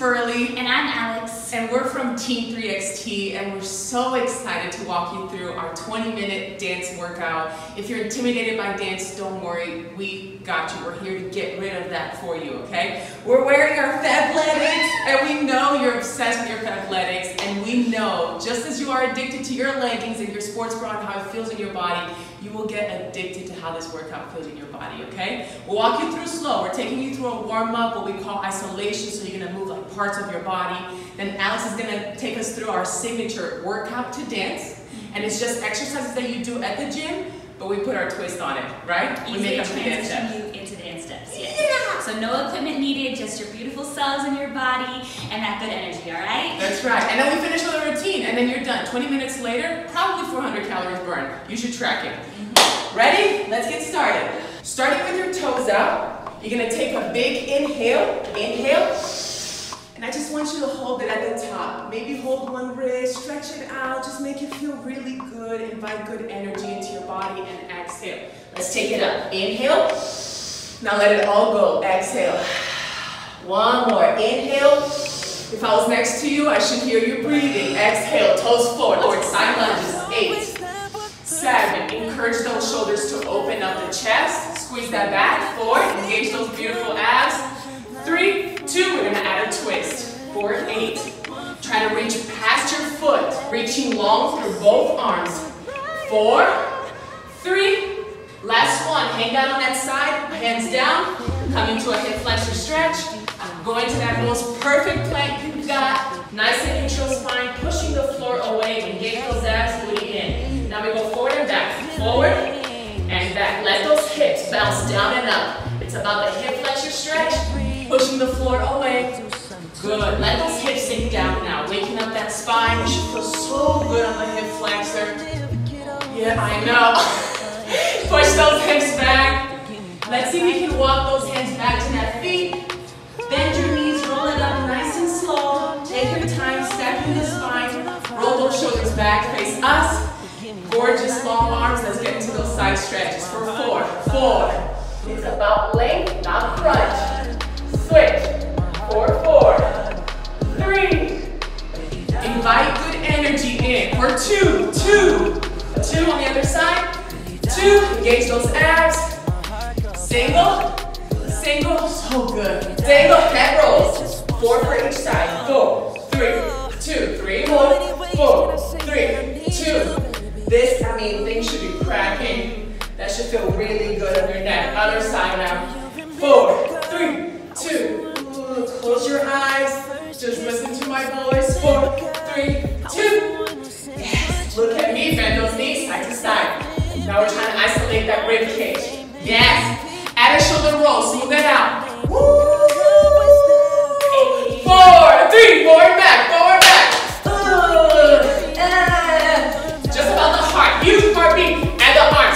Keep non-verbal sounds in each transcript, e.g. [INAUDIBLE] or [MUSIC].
And I'm Alex. And we're from Team 3XT, and we're so excited to walk you through our 20 minute dance workout. If you're intimidated by dance, don't worry, we got you. We're here to get rid of that for you, okay? We're wearing our Fabletics, and we know you're obsessed with your Fabletics, and we know, just as you are addicted to your leggings and your sports bra and how it feels in your body, you will get addicted to how this workout feels in your body, okay? We'll walk you through slow. We're taking you through a warm-up, what we call isolation, so you're gonna move like parts of your body. Then Alex is gonna take us through our signature workout to dance, and it's just exercises that you do at the gym, but we put our twist on it, right? Easy we make up dance steps. transition you into dance steps. Yes. Yeah. So no equipment needed, just your beautiful cells in your body and that good energy, all right? That's right. And then we finish with a routine, and then you're done. 20 minutes later, probably 400 calories burned. You should track it. Mm-hmm. Ready? Let's get started. Starting with your toes out, you're gonna take a big inhale. Inhale. And I just want you to hold it at the top. Maybe hold one wrist, stretch it out, just make it feel really good. Invite good energy into your body and exhale. Let's take it up. Inhale. Now let it all go. Exhale. One more. Inhale. If I was next to you, I should hear you breathing. Exhale, toes forward, or side lunges. Eight, seven. Encourage those shoulders to open up the chest. Squeeze that back. Four, engage those beautiful abs. Three, two, we're gonna add a twist. Four, eight. Try to reach past your foot, reaching long through both arms. Four, three, last one. Hang down on that side, hands down. Come into a hip flexor stretch. Going to that most perfect plank you've got. Nice and neutral spine, pushing the floor away. Engage those abs, booty in. Now we go forward and back. Forward and back. Let those hips bounce down and up. It's about the hip flexor stretch, pushing the floor away. Good. Let those hips sink down now. Waking up that spine. You should feel so good on the hip flexor. Yeah, I know. [LAUGHS] Those hips back. Let's see if we can walk those hands back to that feet. Bend your knees, roll it up nice and slow. Take your time, stacking the spine. Roll those shoulders back, face us. Gorgeous long arms. Let's get into those side stretches for four. Four. It's about length, not crunch. Switch. Four, four. Invite good energy in. For two, two. Two on the other side. Two. Engage those abs. Single. Single. So good. Single head rolls. Four for each side. Four, three, two, three more. Four, three, two. This, I mean, things should be cracking. That should feel really good on your neck. Other side now. Four, three, two. Close your eyes. Just listen to my voice. Four, three, two. Yes. Look at me. Bend those knees side to side. Now we're trying to isolate that rib cage. Yes. Add a shoulder roll. Smooth it out. Four, three, forward back, forward back. Just about the heart. Use heartbeat and the arms.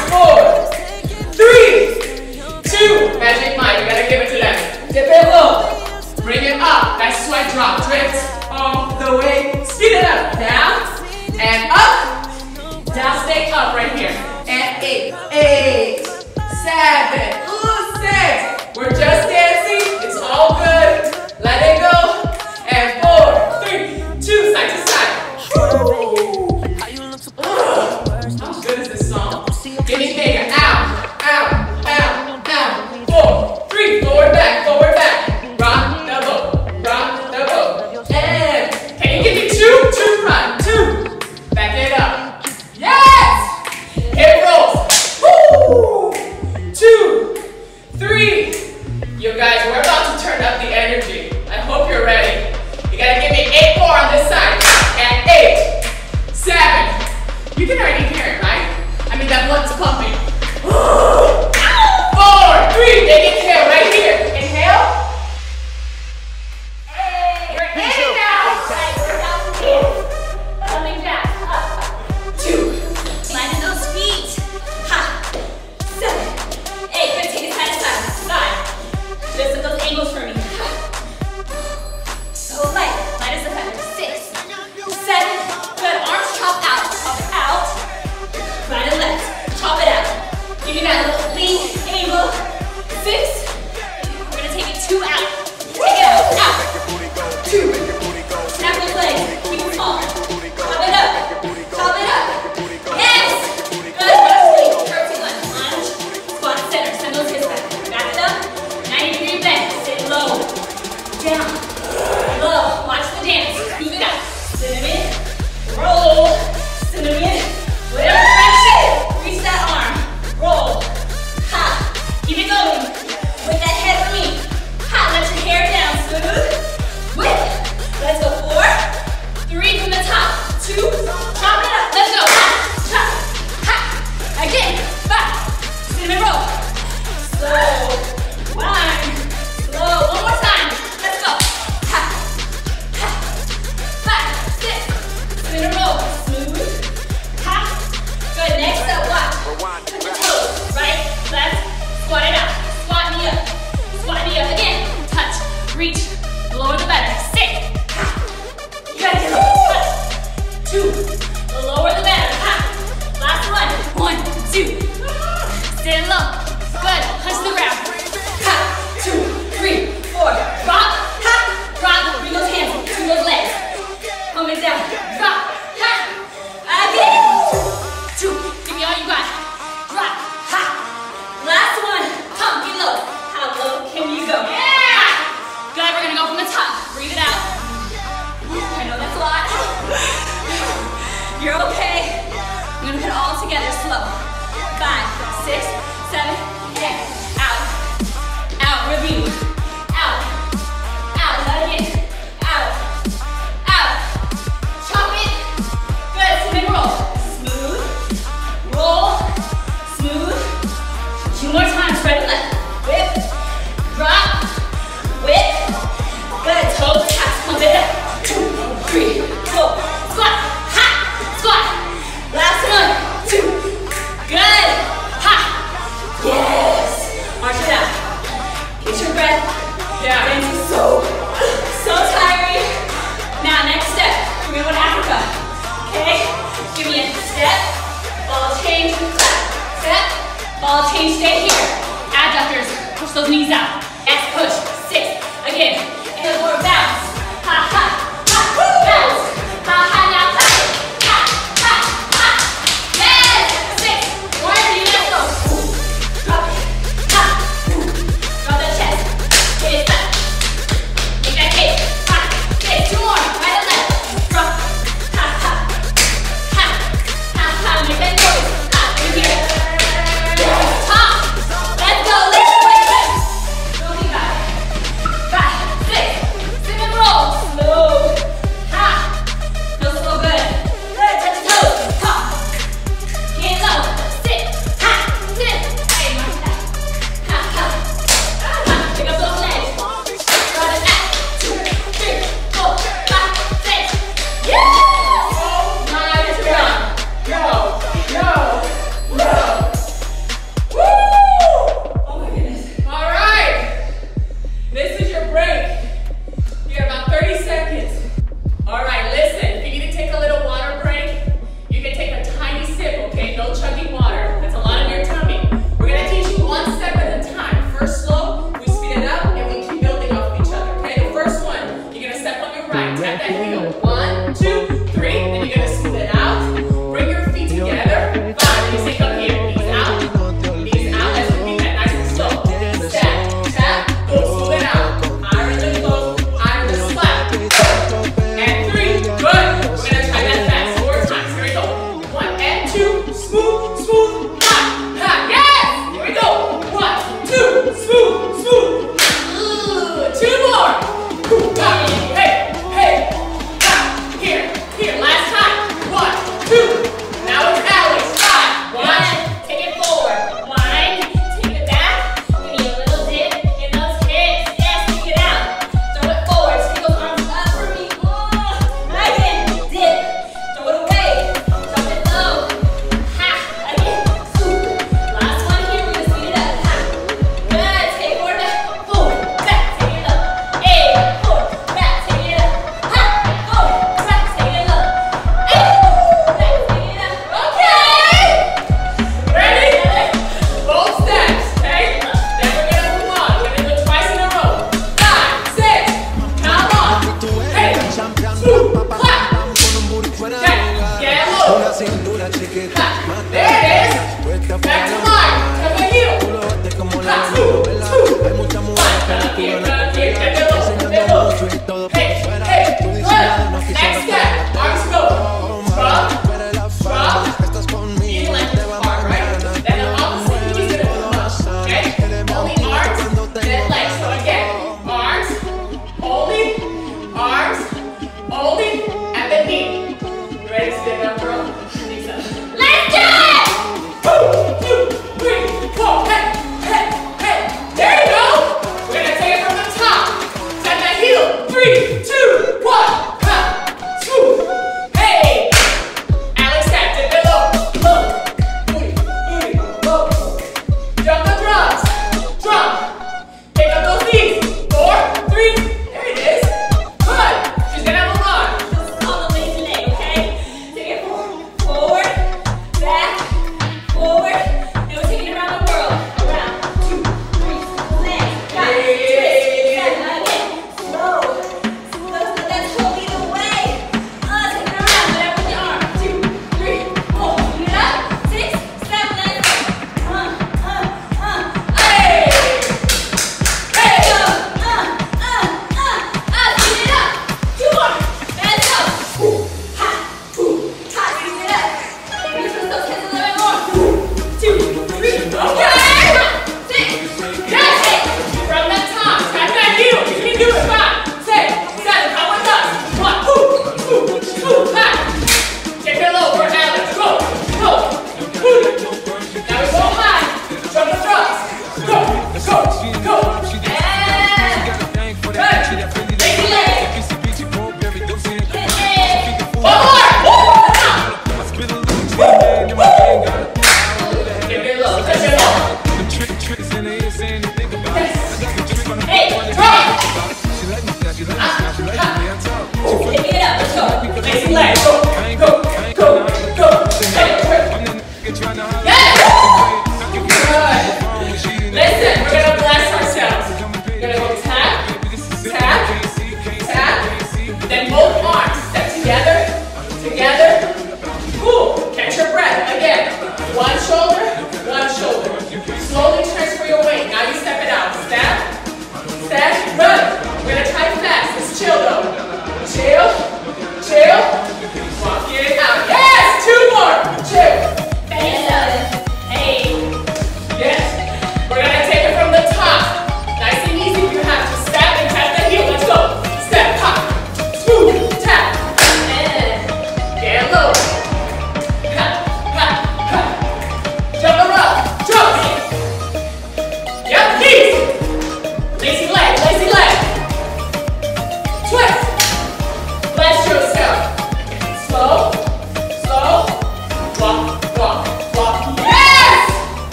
Punch the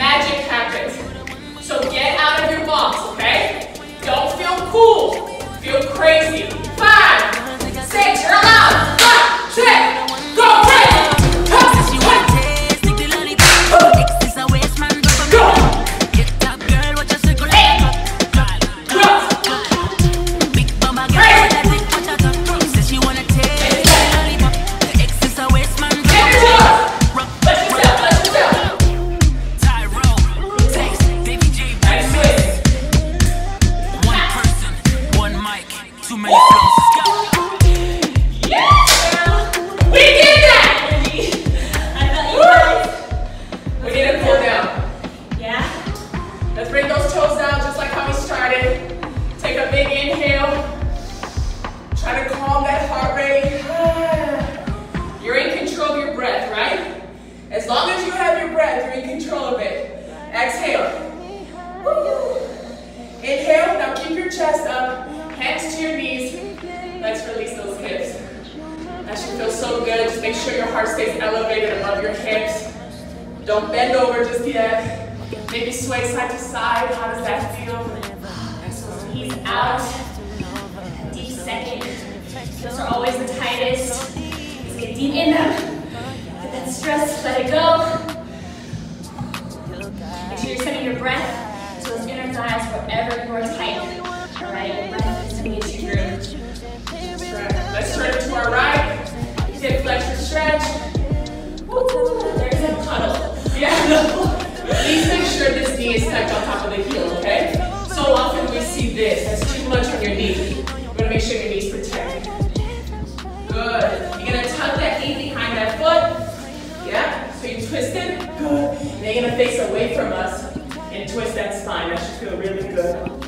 magic happens. So get out of your box, okay? Don't feel cool. Feel crazy. Five, six, you're alive. Those are always the tightest. Let's get deep in them. Get that stress, let it go. Make sure you're sending your breath to those inner thighs wherever you are tight. Alright, your breath is going to get you through. Right. Let's turn to our right. Hip flexor stretch. Woo, There's a cuddle. Yeah. Please make sure this knee is tucked on top of the heel, okay? So often we see this. That's too much on your knee. You want to make sure your knee's. Good. You're going to tuck that knee behind that foot. Yeah. So you twist it. Good. And you're going to face away from us and twist that spine. That should feel really good.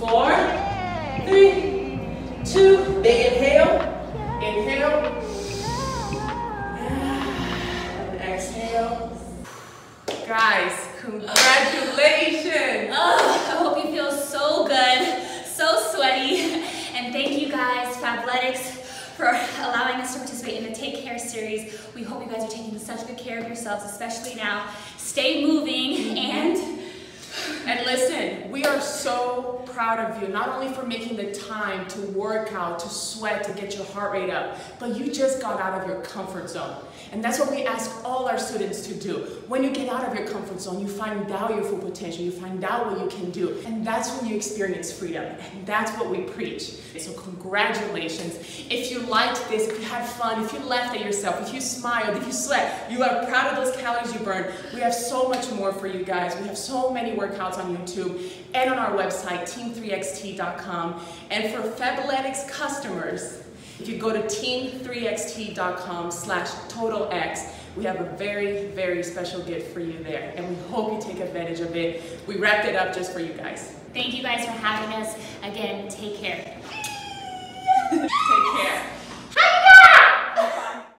Four, three, two. Big inhale. Inhale. And exhale. Guys, congratulations! Oh, I hope you feel so good, so sweaty. And thank you guys, Fabletics, for allowing us to participate in the Take Care series. We hope you guys are taking such good care of yourselves, especially now. Stay moving and And listen, we are so proud of you, not only for making the time to work out, to sweat, to get your heart rate up, but you just got out of your comfort zone. And that's what we ask all our students to do. When you get out of your comfort zone, you find out your full potential, you find out what you can do, and that's when you experience freedom. And that's what we preach. So congratulations. If you liked this, if you had fun, if you laughed at yourself, if you smiled, if you sweat, you are proud of those calories you burned, we have so much more for you guys. We have so many workouts on YouTube and on our website, team3xt.com. And for Fabletics customers, if you go to team3xt.com slash totalx, we have a very, very special gift for you there. And we hope you take advantage of it. We wrapped it up just for you guys. thank you guys for having us. Again, take care. [LAUGHS] Take care.